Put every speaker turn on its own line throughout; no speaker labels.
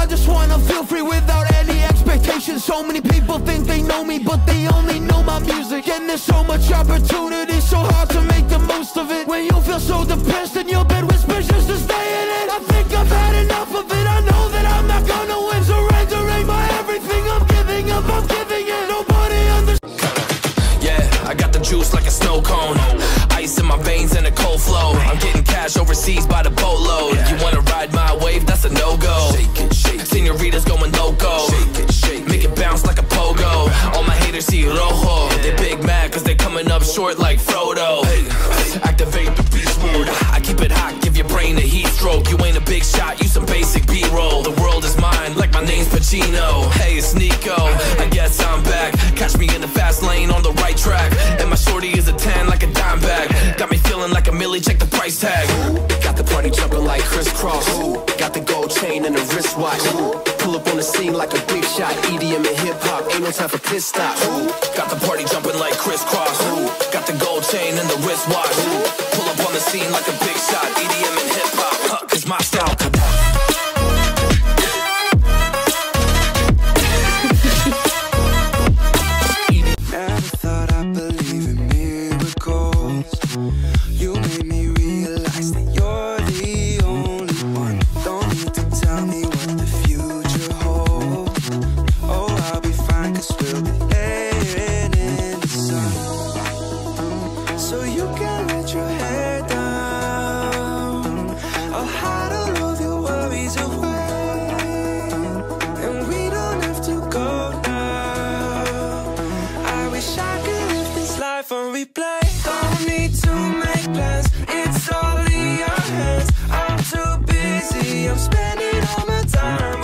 I just wanna feel free without any expectations. So many people think they know me But they only know my music. And there's so much opportunity So hard to make the most of it. When you feel so depressed in your bed Whispers just to stay in it. I think I've had enough of it. I know that I'm not gonna win. Surrendering my everything. I'm giving up, I'm giving it Nobody understands
Yeah, I got the juice like a snow cone. Ice in my veins and a cold flow. I'm getting cash overseas by the boatload. You wanna ride my wave? That's a no go. Senoritas going loco. Make it bounce like a pogo. All my haters see rojo. They big mad cause they coming up short like Frodo. Activate the beast mode. I keep it hot, give your brain a heat stroke. You ain't a big shot, you some basic B-roll. The world is mine, like my name's Pacino. Hey, it's Nico. I guess I'm back. Catch me in the fast lane on the right track. And my no time for pit stops. Got the party jumping like crisscross. Who Got the gold chain and the wristwatch. Pull up on the scene like a big
I'm spending all my time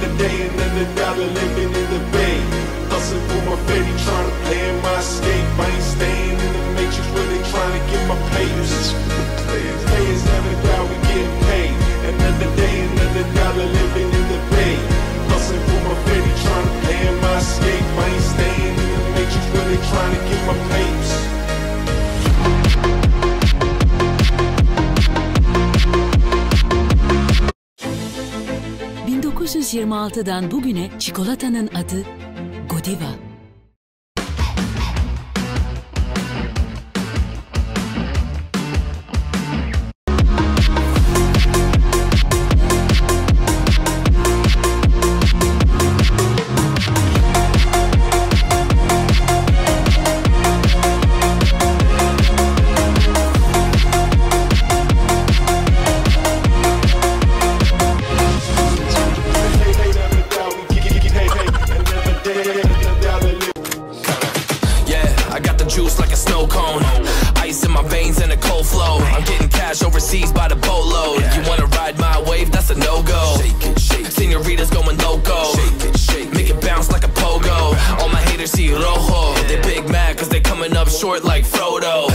Another day, another dollar living in the bay. Hustling for my baby, trying to play in my escape. I ain't staying in the matrix where they trying to get my papers. Pay is never down, we get paid. Another day, another dollar living
1926'dan bugüne çikolatanın adı Godiva.
Overseas by the boatload. You wanna ride my wave? That's a no go. Senoritas going loco. Make it bounce like a pogo. All my haters see rojo. They big mad cause they coming up short like Frodo.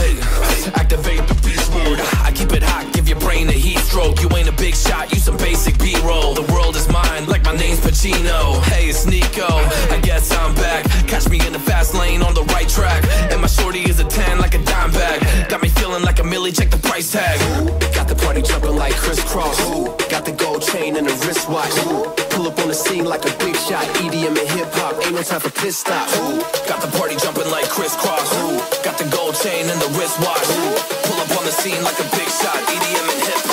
Activate the beast mode. I keep it hot, give your brain a heat stroke. You ain't a big shot, you some basic B-roll. The world is mine, like my name's Pacino. Hey, it's Nico. I guess I'm back. Catch me in the fast lane on the right track. And my shorty is a 10 like a dime bag. Got me feeling like a millie, check the price tag.
Party jumping like crisscross. Got the gold chain and the wristwatch. Pull up on the scene like a big shot. EDM and hip hop, ain't no time for pit stop.
Got the party jumping like crisscross. Got the gold chain and the wristwatch. Pull up on the scene like a big shot. EDM and hip hop,